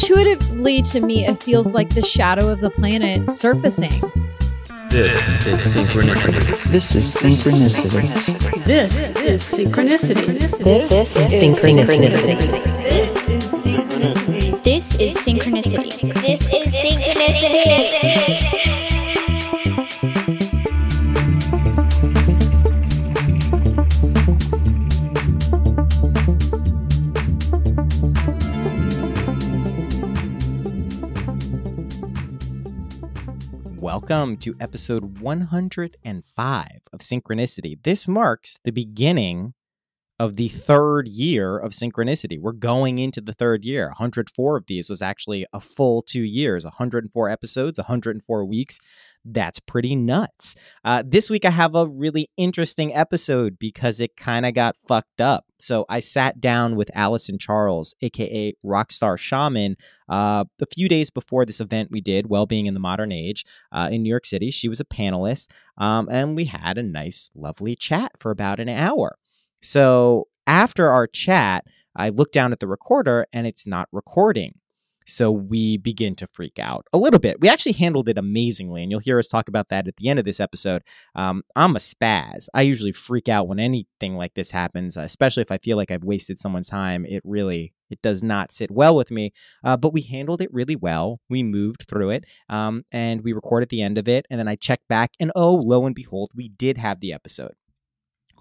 Intuitively, to me, it feels like the shadow of the planet surfacing. This is synchronicity. This is synchronicity. This is synchronicity. This is synchronicity. This is synchronicity. This is synchronicity. Welcome to episode 105 of Synchronicity. This marks the beginning of the third year of Synchronicity. We're going into the third year. 104 of these was actually a full two years, 104 episodes, 104 weeks. That's pretty nuts. Uh, this week, I have a really interesting episode because it kind of got fucked up. So, I sat down with Alyson Charles, aka Rockstar Shaman, uh, a few days before this event we did, Wellbeing in the Modern Age, uh, in New York City. She was a panelist, um, and we had a nice, lovely chat for about an hour. So, after our chat, I look down at the recorder and it's not recording. So we begin to freak out a little bit. We actually handled it amazingly, and you'll hear us talk about that at the end of this episode. Um, I'm a spaz. I usually freak out when anything like this happens, uh, especially if I feel like I've wasted someone's time. It really it does not sit well with me. Uh, but we handled it really well. We moved through it, um, and we recorded the end of it, and then I checked back, and oh, lo and behold, we did have the episode.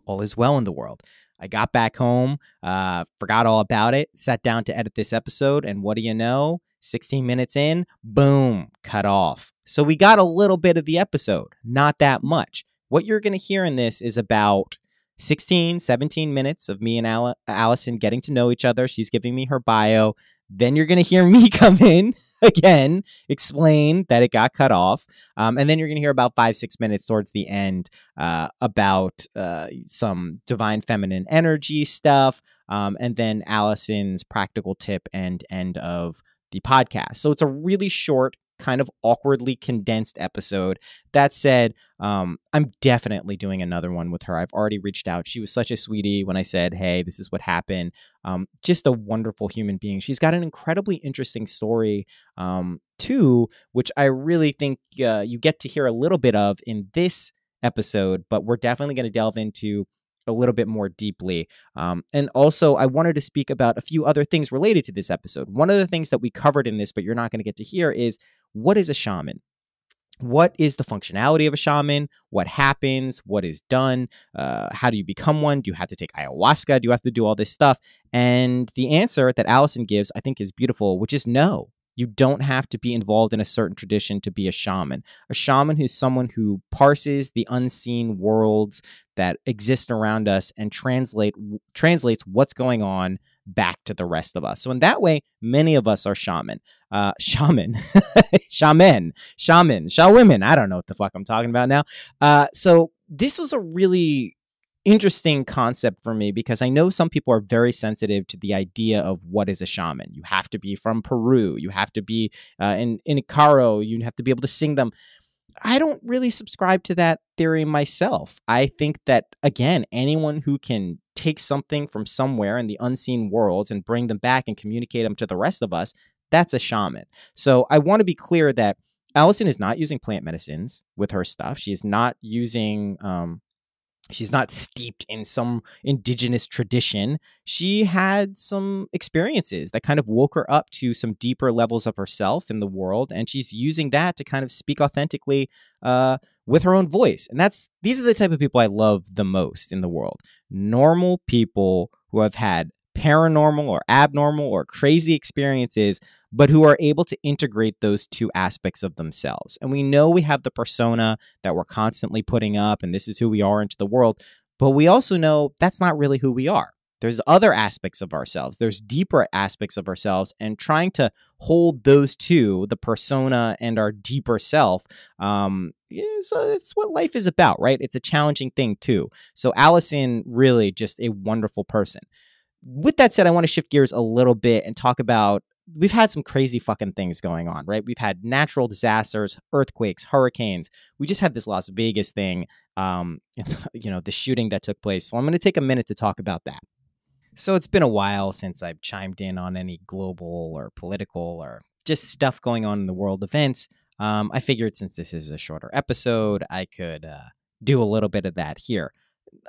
All is well in the world. I got back home, uh, forgot all about it, sat down to edit this episode, and what do you know? 16 minutes in, boom, cut off. So we got a little bit of the episode, not that much. What you're going to hear in this is about 16, 17 minutes of me and Alyson getting to know each other. She's giving me her bio. Then you're going to hear me come in again, explain that it got cut off. Um, and then you're going to hear about five, six minutes towards the end uh, about uh, some divine feminine energy stuff. Um, and then Alyson's practical tip and end of the podcast. So it's a really short, kind of awkwardly condensed episode. That said, um, I'm definitely doing another one with her. I've already reached out. She was such a sweetie when I said, hey, this is what happened. Um, just a wonderful human being. She's got an incredibly interesting story, um, too, which I really think uh, you get to hear a little bit of in this episode, but we're definitely going to delve into a little bit more deeply. Um, and also, I wanted to speak about a few other things related to this episode. One of the things that we covered in this, but you're not going to get to hear, is what is a shaman? What is the functionality of a shaman? What happens? What is done? Uh, how do you become one? Do you have to take ayahuasca? Do you have to do all this stuff? And the answer that Alyson gives, I think, is beautiful, which is no. You don't have to be involved in a certain tradition to be a shaman. A shaman who's someone who parses the unseen worlds that exist around us and translate translates what's going on back to the rest of us. So in that way, many of us are shaman, uh, shaman, shaman, shaman, women. I don't know what the fuck I'm talking about now. Uh, so this was a really interesting concept for me because I know some people are very sensitive to the idea of what is a shaman. You have to be from Peru, you have to be uh, in in Icaro, you have to be able to sing them. I don't really subscribe to that theory myself. I think that again, anyone who can take something from somewhere in the unseen worlds and bring them back and communicate them to the rest of us, that's a shaman. So I want to be clear that Alyson is not using plant medicines with her stuff. She is not using um, She's not steeped in some indigenous tradition. She had some experiences that kind of woke her up to some deeper levels of herself in the world, and she's using that to kind of speak authentically uh, with her own voice. And that's these are the type of people I love the most in the world. Normal people who have had paranormal or abnormal or crazy experiences, but who are able to integrate those two aspects of themselves. And we know we have the persona that we're constantly putting up, and this is who we are into the world, but we also know that's not really who we are. There's other aspects of ourselves, there's deeper aspects of ourselves, and trying to hold those two, the persona and our deeper self, um, is, so it's what life is about, right? It's a challenging thing, too. So, Alyson, really just a wonderful person with that said, I want to shift gears a little bit and talk about we've had some crazy fucking things going on, right? We've had natural disasters, earthquakes, hurricanes. We just had this Las Vegas thing, um, you know, the shooting that took place. So I'm going to take a minute to talk about that. So it's been a while since I've chimed in on any global or political or just stuff going on in the world events. Um, I figured since this is a shorter episode, I could uh, do a little bit of that here.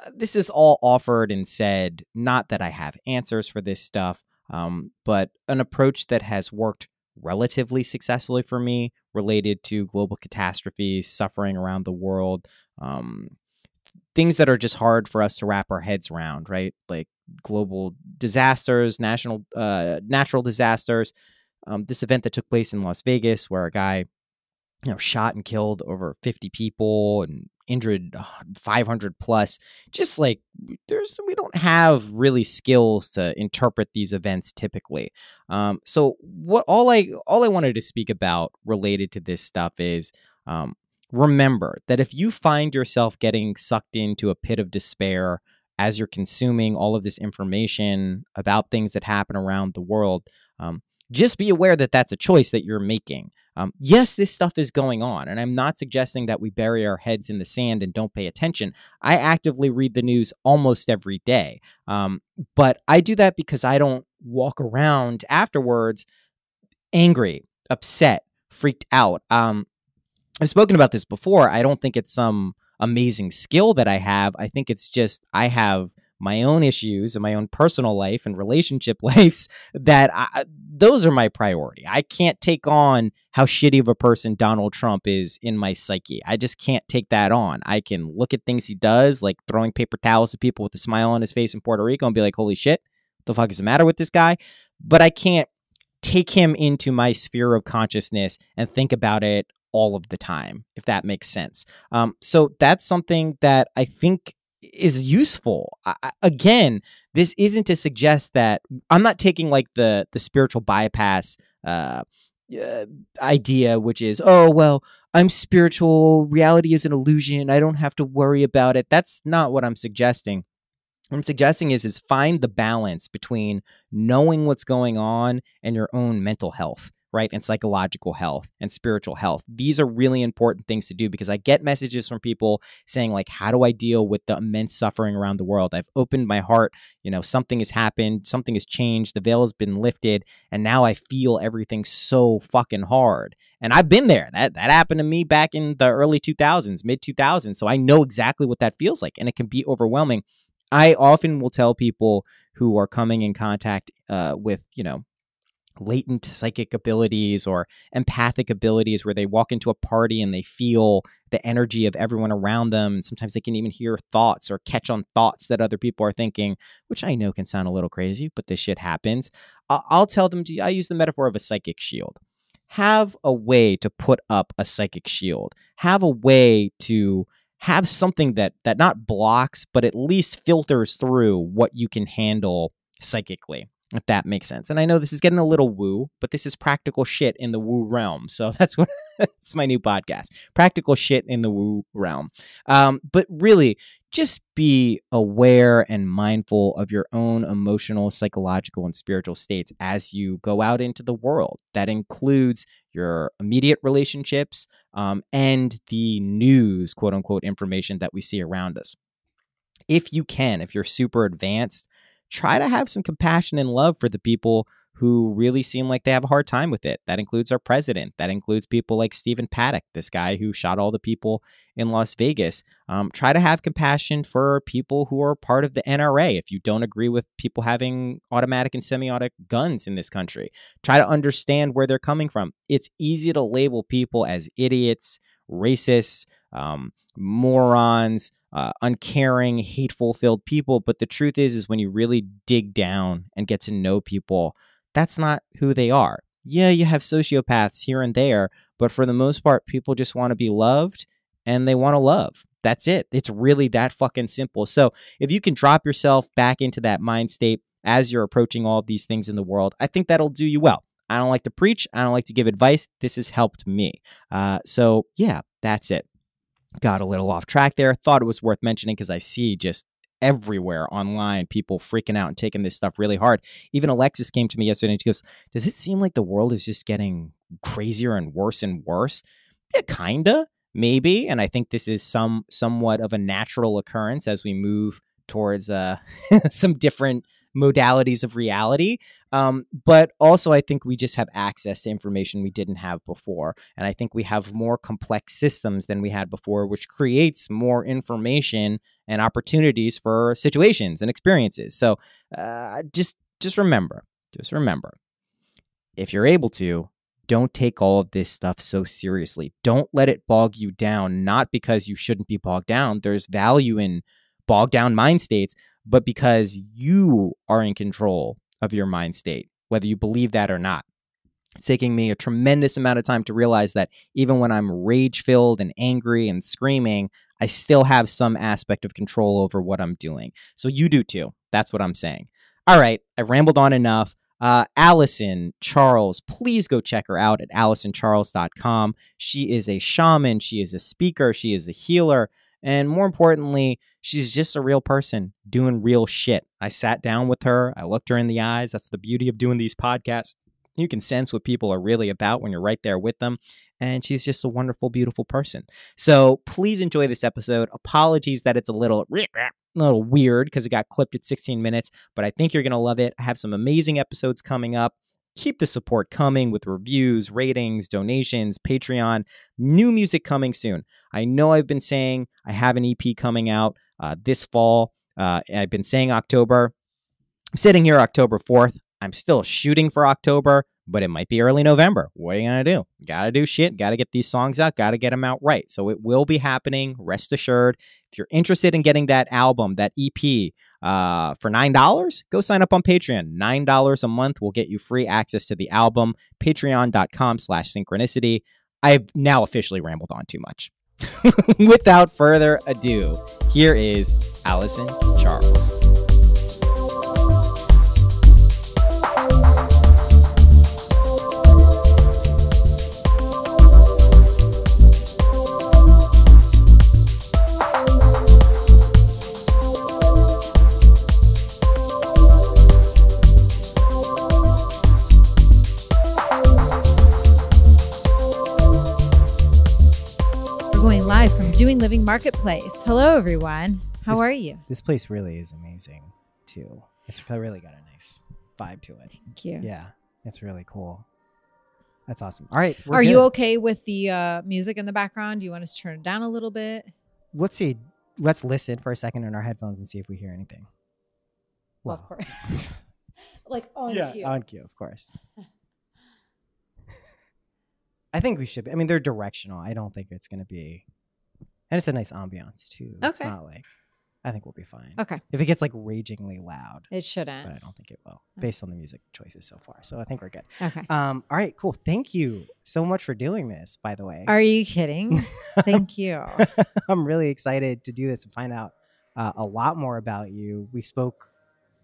Uh, This is all offered and said, not that I have answers for this stuff, um, but an approach that has worked relatively successfully for me related to global catastrophes, suffering around the world, um, things that are just hard for us to wrap our heads around, right? Like global disasters, national uh, natural disasters. Um, this event that took place in Las Vegas, where a guy, you know, shot and killed over 50 people and injured uh, 500 plus. Just like there's, we don't have really skills to interpret these events typically. Um, so what all I all I wanted to speak about related to this stuff is. Um, remember that if you find yourself getting sucked into a pit of despair as you're consuming all of this information about things that happen around the world, um, just be aware that that's a choice that you're making. Um, yes, this stuff is going on, and I'm not suggesting that we bury our heads in the sand and don't pay attention. I actively read the news almost every day, um, but I do that because I don't walk around afterwards angry, upset, freaked out. Um, I've spoken about this before. I don't think it's some amazing skill that I have. I think it's just I have my own issues and my own personal life and relationship lives that I, those are my priority. I can't take on how shitty of a person Donald Trump is in my psyche. I just can't take that on. I can look at things he does, like throwing paper towels to people with a smile on his face in Puerto Rico, and be like, "Holy shit, the fuck is the matter with this guy?" But I can't take him into my sphere of consciousness and think about it all of the time, if that makes sense. Um, so that's something that I think is useful. I, again, this isn't to suggest that I'm not taking like the the spiritual bypass uh, uh, idea, which is, oh well, I'm spiritual. Reality is an illusion. I don't have to worry about it. That's not what I'm suggesting. What I'm suggesting is is find the balance between knowing what's going on and your own mental health right? And psychological health and spiritual health. These are really important things to do because I get messages from people saying, like, how do I deal with the immense suffering around the world? I've opened my heart, you know, something has happened, something has changed, the veil has been lifted, and now I feel everything so fucking hard. And I've been there. That that happened to me back in the early 2000s, mid 2000s. So I know exactly what that feels like, and it can be overwhelming. I often will tell people who are coming in contact uh, with, you know, latent psychic abilities or empathic abilities where they walk into a party and they feel the energy of everyone around them. And sometimes they can even hear thoughts or catch on thoughts that other people are thinking, which I know can sound a little crazy, but this shit happens. I'll, tell them to, I use the metaphor of a psychic shield. Have a way to put up a psychic shield. Have a way to have something that that not blocks but at least filters through what you can handle psychically if that makes sense. And I know this is getting a little woo, but this is practical shit in the woo realm. So that's what it's my new podcast, practical shit in the woo realm. Um, but really, just be aware and mindful of your own emotional, psychological, and spiritual states as you go out into the world. That includes your immediate relationships um, and the news, quote unquote, information that we see around us. If you can, if you're super advanced, try to have some compassion and love for the people who really seem like they have a hard time with it. That includes our president. That includes people like Stephen Paddock, this guy who shot all the people in Las Vegas. Um, try to have compassion for people who are part of the NRA. If you don't agree with people having automatic and semi automatic guns in this country, try to understand where they're coming from. It's easy to label people as idiots, racists, um, morons, uh, uncaring, hateful filled people. But the truth is, is when you really dig down and get to know people, that's not who they are. Yeah, you have sociopaths here and there, but for the most part, people just want to be loved and they want to love. That's it. It's really that fucking simple. So if you can drop yourself back into that mind state as you're approaching all of these things in the world, I think that'll do you well. I don't like to preach. I don't like to give advice. This has helped me. Uh, so yeah, that's it got a little off track there. Thought it was worth mentioning because I see just everywhere online, people freaking out and taking this stuff really hard. Even Alexis came to me yesterday and she goes, Does it seem like the world is just getting crazier and worse and worse? Yeah, kinda, maybe. And I think this is some somewhat of a natural occurrence as we move towards uh some different modalities of reality. Um, but also, I think we just have access to information we didn't have before. And I think we have more complex systems than we had before, which creates more information and opportunities for situations and experiences. So uh, just, just remember, just remember, if you're able to, don't take all of this stuff so seriously. Don't let it bog you down, not because you shouldn't be bogged down. There's value in bogged down mind states, but because you are in control of your mind state, whether you believe that or not. It's taking me a tremendous amount of time to realize that even when I'm rage filled and angry and screaming, I still have some aspect of control over what I'm doing. So you do too. That's what I'm saying. All right, I've rambled on enough. Uh, Alyson Charles, please go check her out at AlysonCharles.com. She is a shaman, she is a speaker, she is a healer. And more importantly, she's just a real person doing real shit. I sat down with her, I looked her in the eyes. That's the beauty of doing these podcasts. You can sense what people are really about when you're right there with them. And she's just a wonderful, beautiful person. So please enjoy this episode. Apologies that it's a little, a little weird because it got clipped at 16 minutes, but I think you're going to love it. I have some amazing episodes coming up keep the support coming with reviews, ratings, donations, Patreon, new music coming soon. I know I've been saying I have an EP coming out uh, this fall. Uh, I've been saying October. I'm sitting here October 4th. I'm still shooting for October, but it might be early November. What are you going to do? Got to do shit. Got to get these songs out. Got to get them out right. So it will be happening. Rest assured. If you're interested in getting that album, that EP, uh, for $9, go sign up on Patreon. $9 a month will get you free access to the album. Patreon.com slash synchronicity. I've now officially rambled on too much. Without further ado, here is Alyson Charles. Doing Living Marketplace. Hello, everyone. How This- are you? This place really is amazing too. It's really got a nice vibe to it. Thank you. Yeah, it's really cool. That's awesome. All right, we're Are you okay with the uh, music in the background? Do you want us to turn it down a little bit? Let's see. Let's listen for a second in our headphones and see if we hear anything. Well, of course. like on yeah, cue. on cue, of course. I think we should. Be, I mean, they're directional. I don't think it's going to be, and it's a nice ambiance too. It's Okay. not like. I think we'll be fine. Okay. If it gets like ragingly loud, It shouldn't. but I don't think it will, based on the music choices so far. So I think we're good. Okay. Um, all right, cool. Thank you so much for doing this, by the way. Are you kidding? Thank you. I'm really excited to do this and find out uh, a lot more about you. We spoke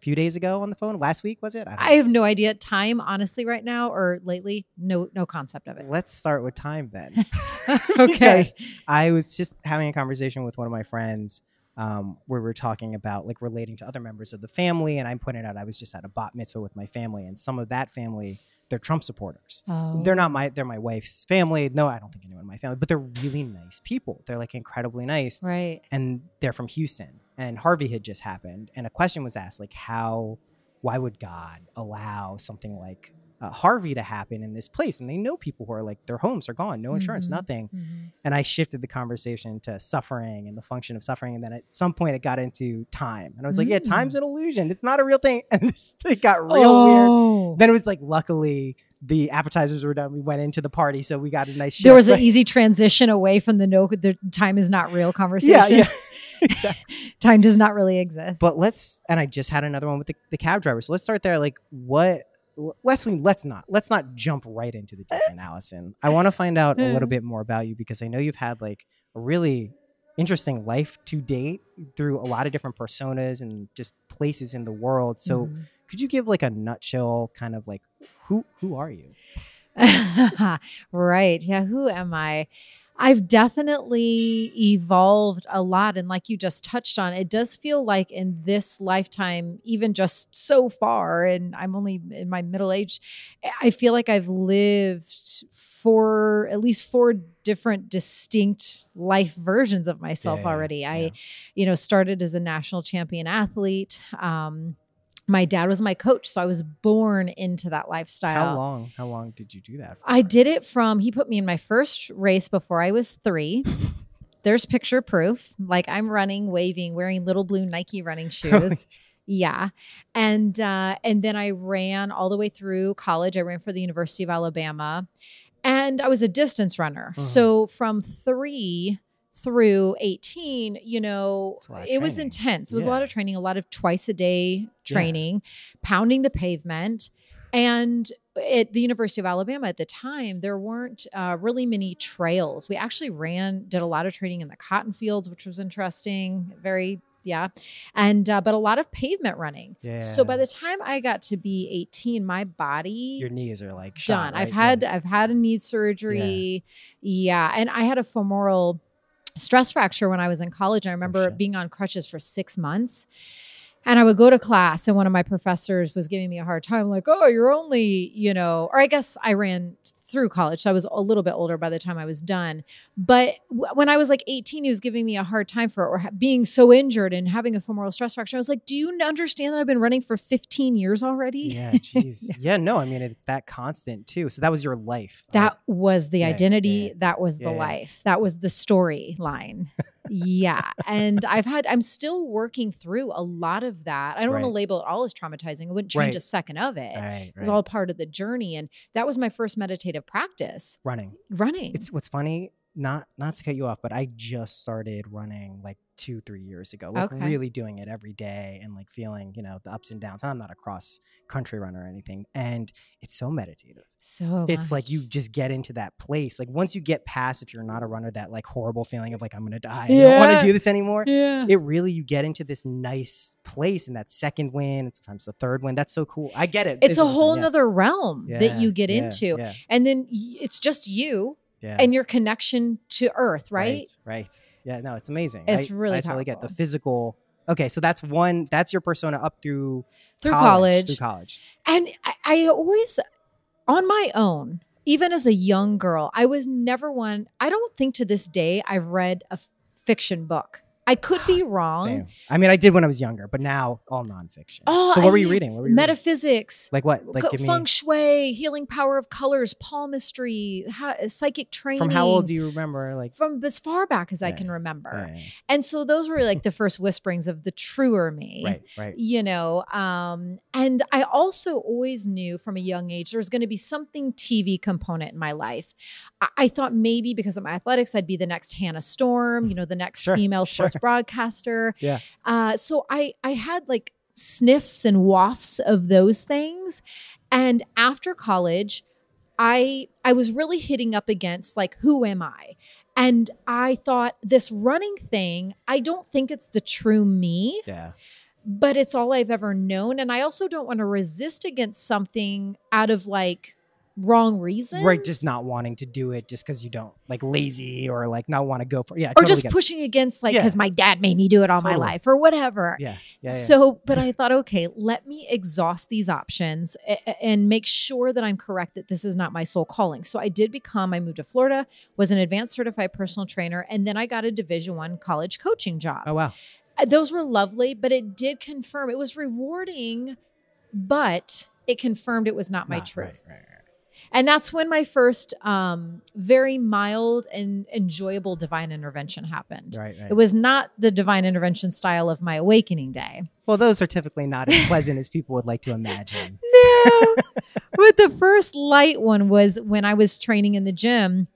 few days ago on the phone. Last week, was it? don't I have no idea. Time, honestly, right now or lately, no, no concept of it. Let's start with time then. okay. I was just having a conversation with one of my friends um, where we are talking about like relating to other members of the family. And I'm pointing out I was just at a bat mitzvah with my family, and some of that family, they're Trump supporters. Oh. They're not oh. my they're my wife's family. No, I don't think anyone in my family, but they're really nice people. They're like incredibly nice. right. and they're from Houston. And Harvey had just happened, and a question was asked, like, how, why would God allow something like uh, Harvey to happen in this place? And they know people who are like, their homes are gone, no insurance, Mhm. nothing. Mhm. And I shifted the conversation to suffering and the function of suffering, and then at some point it got into time, and I was like, yeah, Mm. time's an illusion; it's not a real thing. And this it got real weird. Oh. Then it was like, luckily. The appetizers were done. We went into the party, so we got a nice. There was an easy transition away from the no, the time is not real conversation. yeah, yeah, exactly. time does not really exist. But let's and I just had another one with the, the cab driver. So let's start there. Like what let's let's not let's not jump right into the deep end, Alyson. I want to find out a little bit more about you because I know you've had like a really interesting life to date through a lot of different personas and just places in the world. So Mhm. could you give like a nutshell kind of like who who are you? right. Yeah. Who am I? I've definitely evolved a lot. And like you just touched on, it does feel like in this lifetime, even just so far, and I'm only in my middle age, I feel like I've lived for at least four different distinct life versions of myself Yeah, yeah, already. yeah. I, you know, started as a national champion athlete. Um, my dad was my coach, so I was born into that lifestyle. How long? How long did you do that? For? I did it from he put me in my first race before I was three. There's picture proof. Like I'm running, waving, wearing little blue Nike running shoes. yeah. And uh, and then I ran all the way through college. I ran for the University of Alabama. And I was a distance runner. Mhm. So from three through 18, you know, It's a lot of it was intense. It was a lot of training, a lot of twice a day Yeah. training, pounding the pavement. And at the University of Alabama at the time, there weren't uh, really many trails. We actually ran, did a lot of training in the cotton fields, which was interesting. Very, yeah. And, uh, but a lot of pavement running. yeah. So by the time I got to be 18, my body your knees are like shot, done. I've had Yeah. I've had a knee surgery. Yeah. And I had a femoral stress fracture when I was in college. I remember Oh, being on crutches for six months. And I would go to class, and one of my professors was giving me a hard time, like, oh, you're only, you know, or I guess I ran through college. So I was a little bit older by the time I was done. But w- when I was like 18, he was giving me a hard time for or ha- being so injured and having a femoral stress fracture. I was like, do you understand that I've been running for 15 years already? Yeah, jeez. yeah, no, I mean it's that constant too. So that was your life. That was the Yeah, identity. yeah, that was the yeah. life. That was the storyline. Yeah. And I've had, I'm still working through a lot of that. I don't want to label it all as traumatizing. I wouldn't change Right. a second of it. right, It was all part of the journey. And that was my first meditative practice running. running. It's what's funny. Not not to cut you off, but I just started running like two three years ago. Like Okay. really doing it every day and like feeling you know the ups and downs. I'm not a cross country runner or anything, and it's so meditative. so it's like you just get into that place. Like once you get past, if you're not a runner, that like horrible feeling of like I'm gonna die. I don't want to do this anymore. yeah. It really you get into this nice place and that second win, and sometimes the third win. That's so cool. I get it. It's This a is what I'm whole nother realm yeah. that you get Yeah, into. Yeah, And then it's just you yeah. and your connection to earth, right? Right. right. Yeah, no, it's amazing. It's I, really I totally get the physical. Okay, so that's one. That's your persona up through Through college. Through college. And I, I always, on my own, even as a young girl, I was never one. I don't think to this day I've read a fiction book. I could be wrong. Same. I mean, I did when I was younger, but now all nonfiction. Oh, so what I were you reading? What were you reading? Metaphysics, Like what? Like co- give me feng shui, healing power of colors, palmistry, ha- psychic training. from how old do you remember? Like From as far back as I can remember. yeah. And so those were like the first whisperings of the truer me. right, right. you know um and i also always knew from a young age there was going to be something tv component in my life I, I thought maybe because of my athletics i'd be the next hannah storm you know the next Sure, female sure. Sports broadcaster Yeah. uh so i i had like sniffs and wafts of those things and after college i i was really hitting up against like who am i and i thought this running thing i don't think it's the true me Yeah. but it's all I've ever known. And I also don't want to resist against something out of like wrong reason, Right, just not wanting to do it just because you don't like lazy or like not want to go for yeah. Or totally just get it. pushing against like Yeah. because my dad made me do it all my life or whatever. Yeah, yeah, yeah. So, but I thought, okay, let me exhaust these options and make sure that I'm correct that this is not my sole calling. So I did become. I moved to Florida, was an advanced certified personal trainer, and then I got a Division One college coaching job. oh wow. Uh, those were lovely, but it did confirm it was rewarding, but it confirmed it was not my Not- truth. Right, right, right. And that's when my first um, very mild and enjoyable divine intervention happened. Right, right. It was not the divine intervention style of my awakening day. well, those are typically not as pleasant as people would like to imagine. No. but the first light one was when I was training in the gym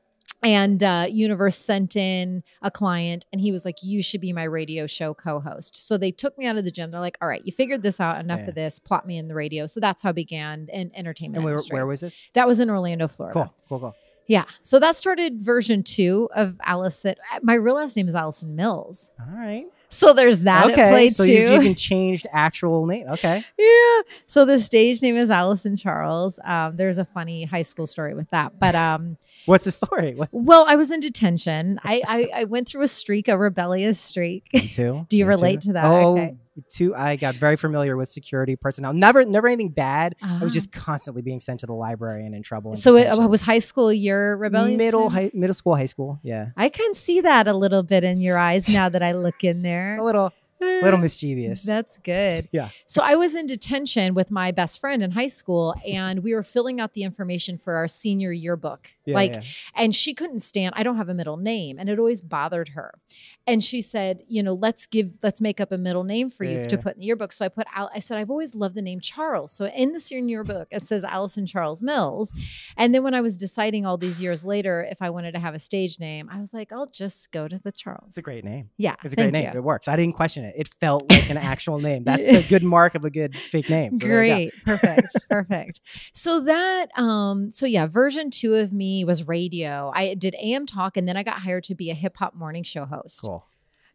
and uh, Universe sent in a client and he was like, You should be my radio show co host. So they took me out of the gym. They're like, All right, you figured this out. Enough Yeah. of this. Plot me in the radio. So that's how I began in entertainment. And where, industry. where was this? that was in Orlando, Florida. Cool, cool, cool. Yeah. So that started version two of Alyson. My real last name is Alyson Mills. All right. So there's that at okay, play so too. you've even changed actual name. Okay. yeah. So the stage name is Alyson Charles. Um, there's a funny high school story with that, but um, What's the story? What's Well, I was in detention. I, I I went through a streak, a rebellious streak. Me too. Do you Me relate too. to that? Oh, Okay. Too. I got very familiar with security personnel. Never, never anything bad. I was Ah. just constantly being sent to the library and in trouble. and So it, detention. was high school your rebellion. middle, high, middle school, high school. Yeah, I can see that a little bit in your eyes now that I look in there. a little, little mischievous. That's good. Yeah. So I was in detention with my best friend in high school, and we were filling out the information for our senior yearbook. Yeah, like, yeah. and she couldn't stand. I don't have a middle name, and it always bothered her. And she said, you know, let's give, let's make up a middle name for you Yeah, to put in the yearbook. So I put out. I said, I've always loved the name Charles. So in the senior yearbook, it says Alyson Charles Mills. And then when I was deciding all these years later if I wanted to have a stage name, I was like, I'll just go to the Charles. It's a great name. yeah, It's a great name. you. It works. I didn't question it. It felt like an actual name. That's the good mark of a good fake name. So there you go. Great. Perfect. Perfect. So that um so yeah, version 2 of me was radio. I did AM talk and then I got hired to be a hip hop morning show host. Cool.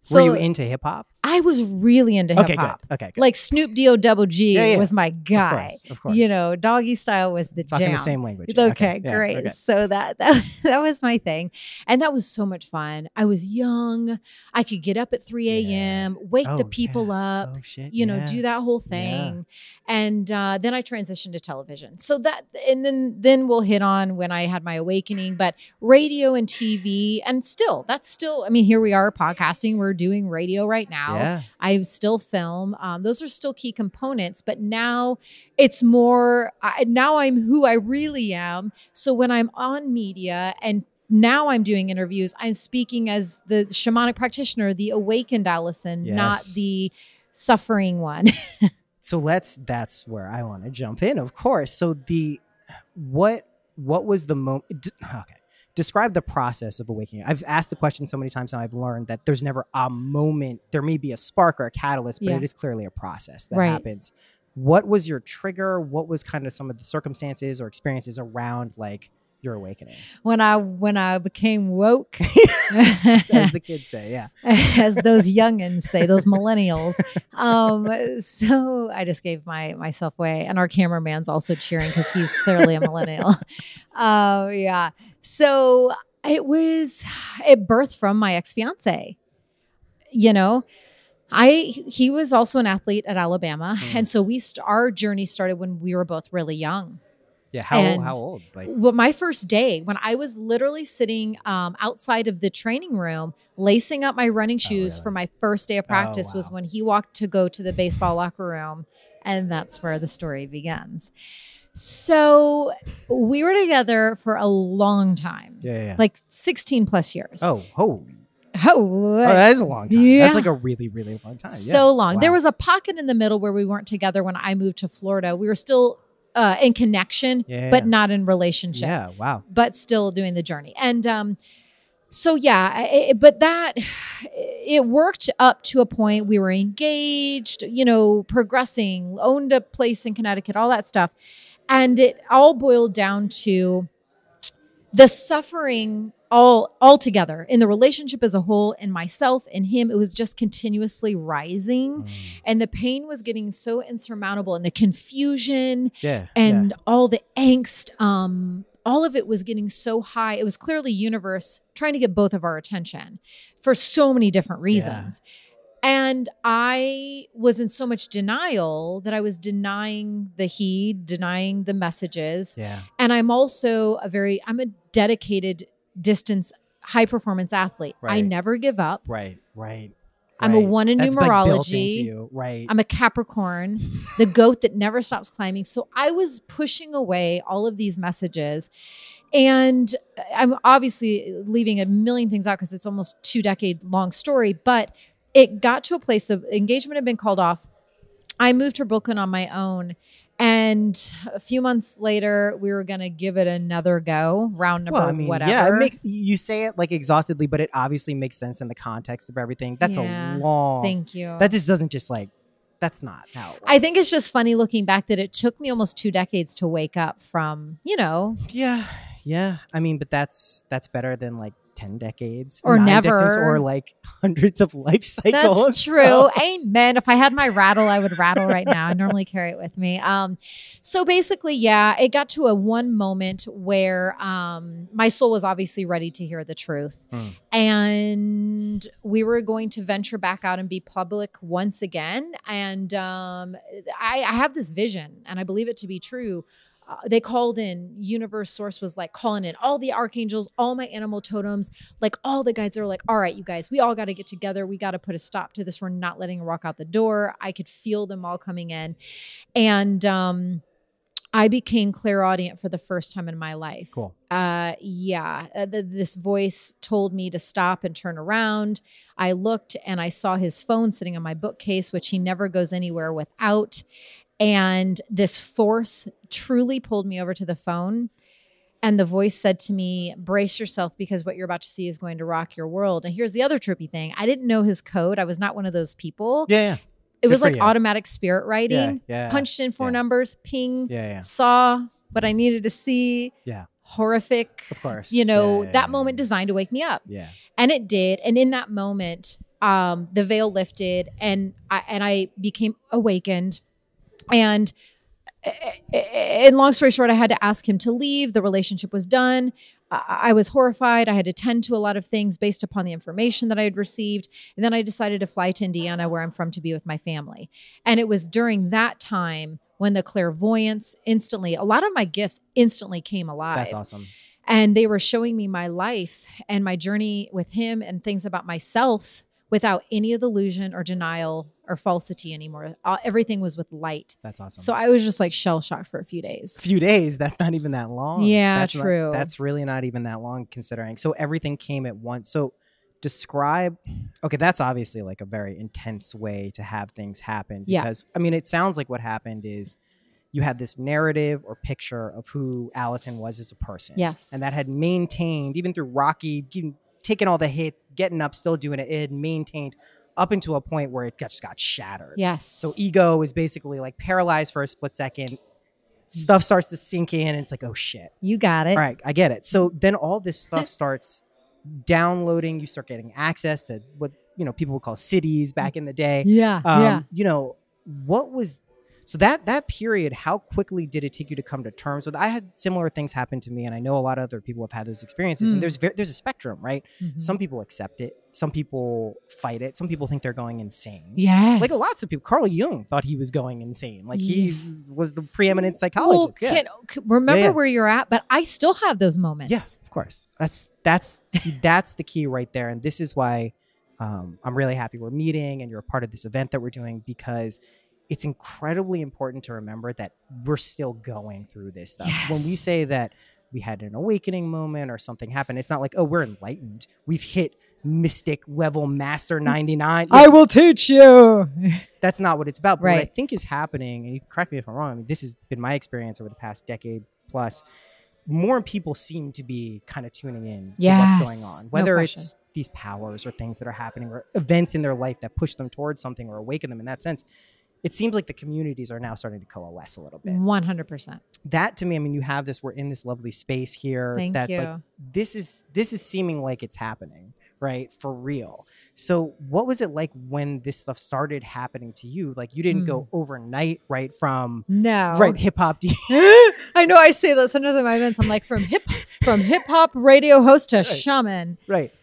So Were you into hip hop? I was really into hip hop. Okay, good. Okay, good. Like Snoop D O double G Yeah, yeah. was my guy. Of course, of course. You know, doggy style was the talking jam. the same language. Okay, yeah, great. okay. So that, that that was my thing, and that was so much fun. I was young. I could get up at three a.m., wake the Oh, people yeah. up, Oh shit. you know, do that whole thing. And uh, then I transitioned to television. So that, and then then we'll hit on when I had my awakening. But radio and TV, and still, that's still. I mean, here we are podcasting. We're doing radio right now. Yeah. I still film. Um, those are still key components, but now it's more. I, now I'm who I really am. So when I'm on media and now I'm doing interviews, I'm speaking as the shamanic practitioner, the awakened Alyson, not the suffering one. so let's that's where i want to jump in of course so the what what was the moment okay describe the process of awakening i've asked the question so many times now i've learned that there's never a moment there may be a spark or a catalyst but Yeah. it is clearly a process that Right. happens what was your trigger what was kind of some of the circumstances or experiences around like your awakening when I when I became woke, as the kids say yeah as those youngins say, those millennials. Um, so I just gave my myself away, and our cameraman's also cheering because he's clearly a millennial. Uh, yeah. So it was it birthed from my ex fiance. You know, I he was also an athlete at Alabama, Mm. and so we st- our journey started when we were both really young. Yeah how, And- how old like Well, my first day when I was literally sitting um, outside of the training room, lacing up my running shoes Oh, really? for my first day of practice, was wow. when he walked to go to the baseball locker room, and that's where the story begins. So we were together for a long time, yeah yeah, yeah. like sixteen plus years. oh holy Oh, oh, that is a long time Yeah. that's like a really really long time yeah. so long. There was a pocket in the middle where we weren't together when I moved to Florida. We were still uh, in connection, Yeah, but not in relationship. yeah wow but still doing the journey. And um, so yeah, it, but that it worked up to a point we were engaged, you know, progressing, owned a place in Connecticut, all that stuff, and it all boiled down to the suffering all all together in the relationship as a whole in myself and him it was just continuously rising. Mm. and the pain was getting so insurmountable and the confusion yeah and all the angst um all of it was getting so high. It was clearly universe trying to get both of our attention for so many different reasons. And i was in so much denial that i was denying the heed denying the messages. Yeah. And i'm also a very i'm a dedicated distance high performance athlete i never give up right right I'm a one in That's, like, built numerology. into you, right I'm a Capricorn, the goat that never stops climbing. So I was pushing away all of these messages. And I'm obviously leaving a million things out because it's almost two decade long story, but it got to a place of engagement had been called off. I moved to Brooklyn on my own. And a few months later, we were going to give it another go, round number well, I mean, whatever. yeah, make, you say it like exhaustedly, but it obviously makes sense in the context of everything. That's Yeah. a long. Thank you. That just doesn't just like. That's not how. It I think it's just funny looking back that it took me almost two decades to wake up from, you know, yeah, yeah. I mean, but that's that's better than like 10 decades Or nine decades, never. or like hundreds of life cycles. That's true. Amen. If I had my rattle, I would rattle right now. I normally carry it with me. Um, so basically, yeah, it got to a one moment where um, my soul was obviously ready to hear the truth, Hmm. and we were going to venture back out and be public once again. And um, I, I have this vision, and I believe it to be true. Uh, they called in universe source was like calling in all the archangels all my animal totems like all the guides were like all right you guys we all got to get together. We got to put a stop to this. We're not letting her walk out the door. I could feel them all coming in. And um i became clairaudient for the first time in my life. Cool. uh yeah uh, th- this voice told me to stop and turn around. I looked and i saw his phone sitting on my bookcase which he never goes anywhere without and this force truly pulled me over to the phone and the voice said to me, Brace yourself because what you're about to see is going to rock your world. And here's the other trippy thing I didn't know his code. I was not one of those people. Yeah, yeah. it was like you. automatic spirit writing. yeah. Punched in four yeah. numbers, ping, Yeah, yeah. saw what I needed to see. Yeah. Horrific. Of course. You know, Yeah, yeah, that yeah, moment designed to wake me up. Yeah. And it did. And in that moment, um, the veil lifted and I and I became awakened. And eh, eh, eh, in long story short, I had to ask him to leave. The relationship was done. I I was horrified. I had to tend to a lot of things based upon the information that I had received. And then I decided to fly to Indiana, where I'm from, to be with my family. And it was during that time when the clairvoyance instantly, a lot of my gifts instantly came alive That's awesome. and they were showing me my life and my journey with him and things about myself without any of the illusion or denial or falsity anymore. Uh, everything was with light. That's awesome. So I was just like shell shocked for a few days. few days. That's not even that long. Yeah, that's not- true. that's really not even that long considering. So everything came at once. So describe. Okay, that's obviously like a very intense way to have things happen. Yeah. Because I mean, it sounds like what happened is you had this narrative or picture of who Alyson was as a person. Yes. And that had maintained even through Rocky, taking all the hits, getting up, still doing it. It had maintained up into a point where it just got shattered. yes. So ego is basically like paralyzed for a split second. Stuff starts to sink in, and it's like, oh shit. you got it. All right, I get it. So then all this stuff starts downloading. You start getting access to what you know people would call siddhis back in the day. Yeah. Um, You know what was so that that period? How quickly did it take you to come to terms with? I had similar things happen to me, and I know a lot of other people have had those experiences. Mm. And there's ver- there's a spectrum, right? Mhm. Some people accept it. Some people fight it. Some people think they're going insane Yes. like lots of people. Carl Jung thought he was going insane. Like he Yeah. was the preeminent Well, psychologist. yeah. can, remember yeah. where you're at, but I still have those moments. Yes, of course. That's that's see, that's the key right there, and this is why um, I'm really happy we're meeting and you're a part of this event that we're doing because it's incredibly important to remember that we're still going through this stuff. When we say that we had an awakening moment or something happened, it's not like oh we're enlightened. We've hit mystic level master mm. 99 I will teach you. that's not what it's about. But what I think is happening, and you can correct me if I'm wrong. I mean, this has been my experience over the past decade plus. More people seem to be kind of tuning in to what's going on, whether question. it's these powers or things that are happening or events in their life that push them towards something or awaken them in that sense. It seems like the communities are now starting to coalesce a little bit. One hundred percent. That to me, I mean, you have this. We're in this lovely space here. Thank that you. like this is this is seeming like it's happening right for real so what was it like when this stuff started happening to you like you didn't go hmm. overnight right from no. right hip hop I know I say that sometimes at my events. I'm like from hip from hip hop radio host to Right. shaman. right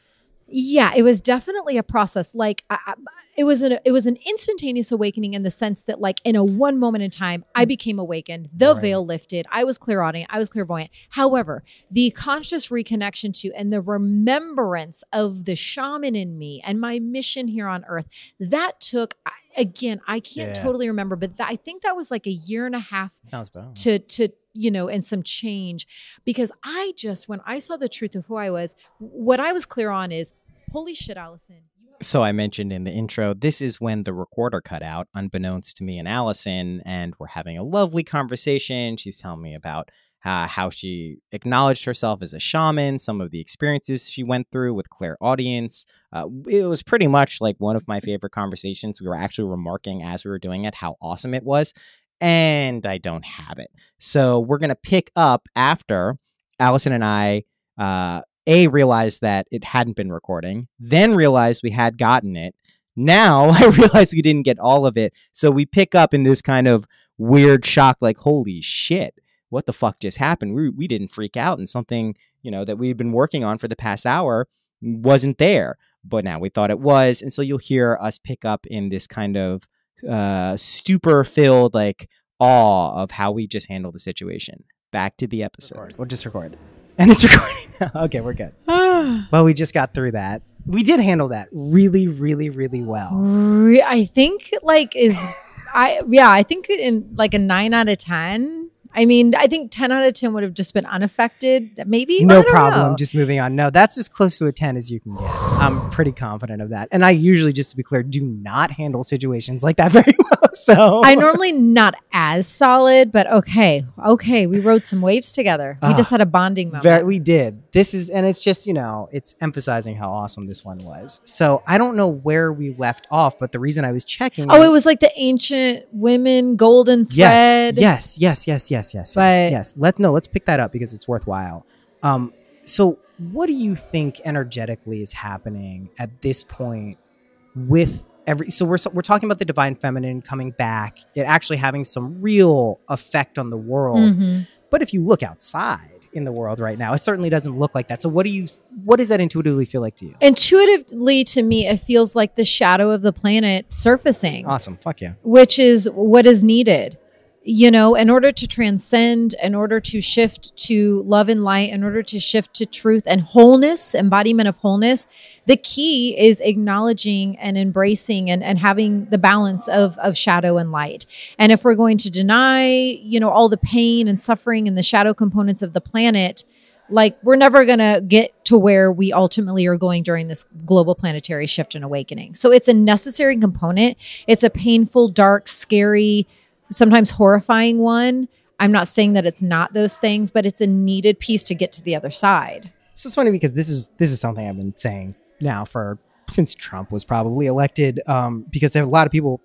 Yeah, it was definitely a process. Like I, I- it was an it was an instantaneous awakening in the sense that like in a one moment in time, I hmm. became awakened. The Right. veil lifted. I was clairaudient. I was clairvoyant. However, the conscious reconnection to and the remembrance of the shaman in me and my mission here on earth that took. I- Again, I can't Yeah. totally remember, but th- I think that was like a year and a half sounds to to you know and some change because i just when i saw the truth of who i was what i was clear on is holy shit alyson So I mentioned in the intro, this is when the recorder cut out, unbeknownst to me and Alyson, and we're having a lovely conversation. She's telling me about uh, how she acknowledged herself as a shaman, some of the experiences she went through with clairaudience. Uh, it was pretty much like one of my favorite conversations. We were actually remarking as we were doing it how awesome it was, and I don't have it. So we're gonna pick up after Alyson and I uh, A realized that it hadn't been recording, then realized we had gotten it. Now I realized we didn't get all of it. So we pick up in this kind of weird shock, like, holy shit, what the fuck just happened? We, we didn't freak out and something, you know, that we've been working on for the past hour wasn't there. But now we thought it was. And so you'll hear us pick up in this kind of uh, stupor filled, like, awe of how we just handled the situation. Back to the episode. We'll just record. And it's recording. okay, we're good. well, we just got through that. We did handle that really, really, really well. Re- I think like is I yeah, I think in like a 9 out of 10. I mean, I think 10 out of 10 would have just been unaffected. Maybe No problem. know. Just moving on. No, that's as close to a 10 as you can get. I'm pretty confident of that. And I usually, just to be clear, do not handle situations like that very well. So I normally not as solid, but okay, okay. We rode some waves together. We Ah, just had a bonding moment. Very, we did. This is, and it's just, you know, it's emphasizing how awesome this one was. So I don't know where we left off, but the reason I was checking. oh, it was like the ancient women golden thread. yes, thread. yes, yes, yes, yes, yes, But- yes, yes. Let no, let's pick that up because it's worthwhile. Um, so what do you think energetically is happening at this point with every? So we're we're talking about the divine feminine coming back, it actually having some real effect on the world. Mhm. But if you look outside in the world right now, it certainly doesn't look like that. So what do you? What does that intuitively feel like to you? Intuitively, to me, it feels like the shadow of the planet surfacing. Awesome. Fuck yeah. which is what is needed. You know, in order to transcend, in order to shift to love and light, in order to shift to truth and wholeness, embodiment of wholeness, the key is acknowledging and embracing and, and having the balance of, of shadow and light. And if we're going to deny, you know, all the pain and suffering and the shadow components of the planet, like we're never going to get to where we ultimately are going during this global planetary shift and awakening. So it's a necessary component. It's a painful, dark, scary, sometimes horrifying one. I'm not saying that it's not those things, but it's a needed piece to get to the other side. So it's funny because this is this is something I've been saying now for since Trump was probably elected, um, because a lot of people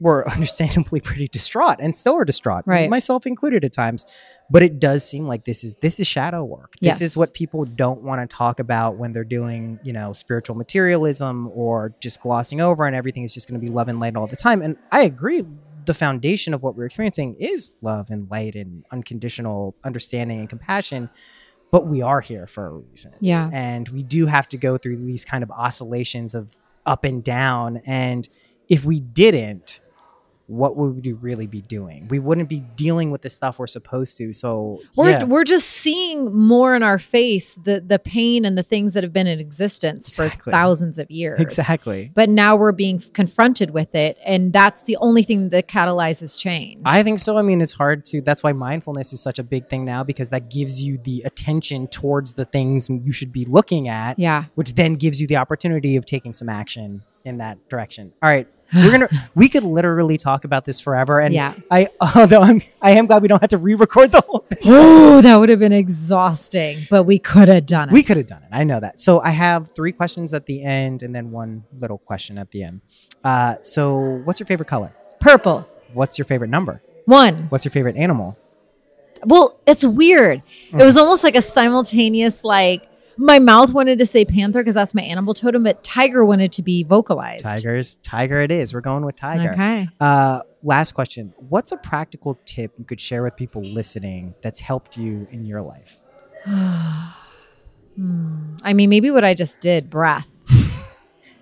were understandably pretty distraught and still are distraught, Right. myself included at times. But it does seem like this is this is shadow work. This Yes. is what people don't want to talk about when they're doing, you know, spiritual materialism or just glossing over and everything is just going to be love and light all the time. And I agree. The foundation of what we're experiencing is love and light and unconditional understanding and compassion. But we are here for a reason Yeah. and we do have to go through these kind of oscillations of up and down and if we didn't what would we really be doing we wouldn't be dealing with the stuff we're supposed to so We're, yeah, we're just seeing more in our face the, the pain and the things that have been in existence Exactly. for thousands of years. exactly But now we're being confronted with it. And that's the only thing that catalyzes change. I think so. I mean, it's hard to. That's why mindfulness is such a big thing now because that gives you the attention towards the things you should be looking at, yeah. which then gives you the opportunity of taking some action in that direction. All right, we're gonna. we could literally talk about this forever, and yeah. I although I'm I am glad we don't have to re-record the whole thing. Oh, that would have been exhausting, but we could have done it. We could have done it. I know that. So I have three questions at the end and then one little question at the end. Uh, so what's your favorite color? Purple. What's your favorite number? One. What's your favorite animal? Well, it's weird. Mm. It was almost like a simultaneous, like, my mouth wanted to say panther because that's my animal totem, but tiger wanted to be vocalized. Tigers. Tiger it is. We're going with tiger. Okay. Uh, last question. What's a practical tip you could share with people listening that's helped you in your life? Hmm. I mean, maybe what I just did, breath.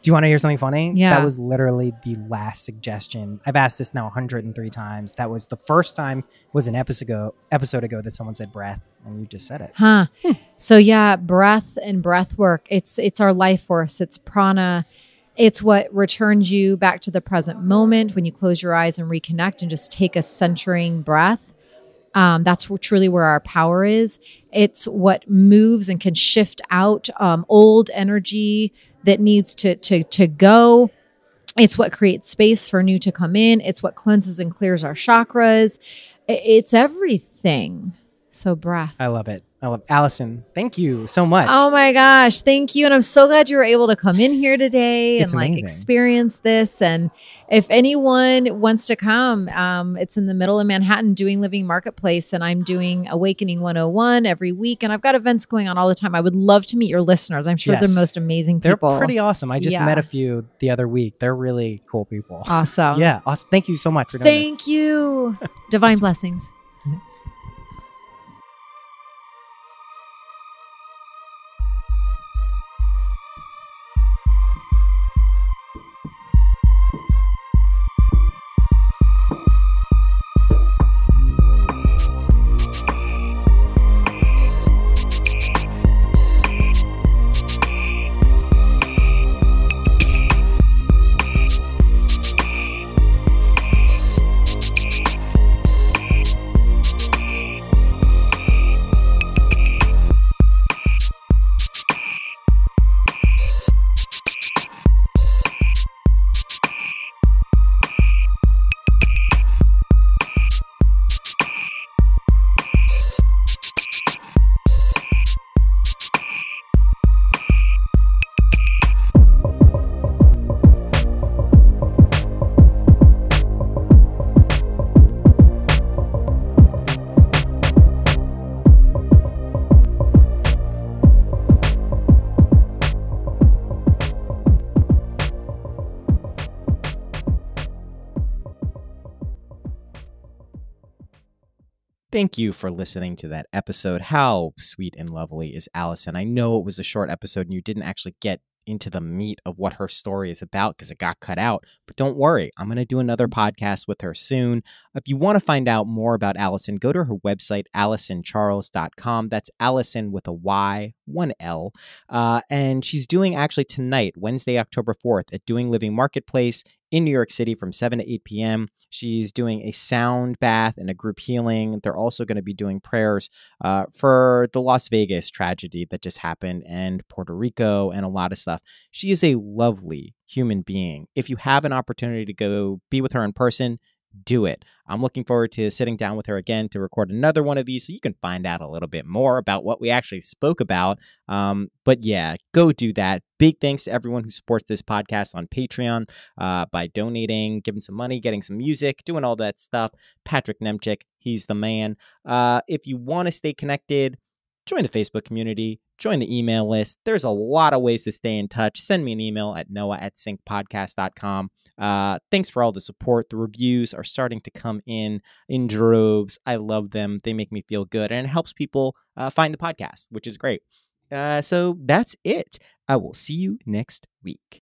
Do you want to hear something funny? Yeah. That was literally the last suggestion. I've asked this now 103 times. That was the first time was an episode ago, episode ago that someone said breath, and you just said it. Huh. So yeah, breath and breath work. It's it's our life force. It's prana. It's what returns you back to the present moment when you close your eyes and reconnect and just take a centering breath. Um, that's truly where our power is. It's what moves and can shift out um, old energy that needs to to to go. It's what creates space for new to come in. It's what cleanses and clears our chakras. It's everything. So breath. I love it. I love Alyson. Thank you so much. Oh my gosh, thank you. And I'm so glad you were able to come in here today It's and like experience this. And if anyone wants to come, um, it's in the middle of Manhattan doing Living Marketplace. And I'm doing Awakening 101 every week. And I've got events going on all the time. I would love to meet your listeners. I'm sure they're most amazing They're people. pretty awesome. I just Yeah. met a few the other week. They're really cool people. awesome. Yeah, awesome. Thank you so much for doing this. Thank you. Divine blessings. Thank you for listening to that episode. How sweet and lovely is Alyson? I know it was a short episode and you didn't actually get into the meat of what her story is about because it got cut out. But don't worry, I'm going to do another podcast with her soon. If you want to find out more about Alyson, go to her website, AlysonCharles.com. That's Alyson with a Y, one L. Uh, and she's doing actually tonight, Wednesday, October 4th, at Doing Living Marketplace in New York City from 7 to 8 p.m. She's doing a sound bath and a group healing. They're also going to be doing prayers uh, for the Las Vegas tragedy that just happened and Puerto Rico and a lot of stuff. She is a lovely human being. If you have an opportunity to go be with her in person, do it. I'm looking forward to sitting down with her again to record another one of these so you can find out a little bit more about what we actually spoke about. Um, but yeah, go do that. Big thanks to everyone who supports this podcast on Patreon uh, by donating, giving some money, getting some music, doing all that stuff. Patrick Nemchik, he's the man. Uh, if you want to stay connected, join the Facebook community, join the email list. There's a lot of ways to stay in touch. Send me an email at noah at syncpodcast.com. Uh, thanks for all the support. The reviews are starting to come in in droves. I love them. They make me feel good and it helps people uh, find the podcast, which is great. Uh, so that's it. I will see you next week.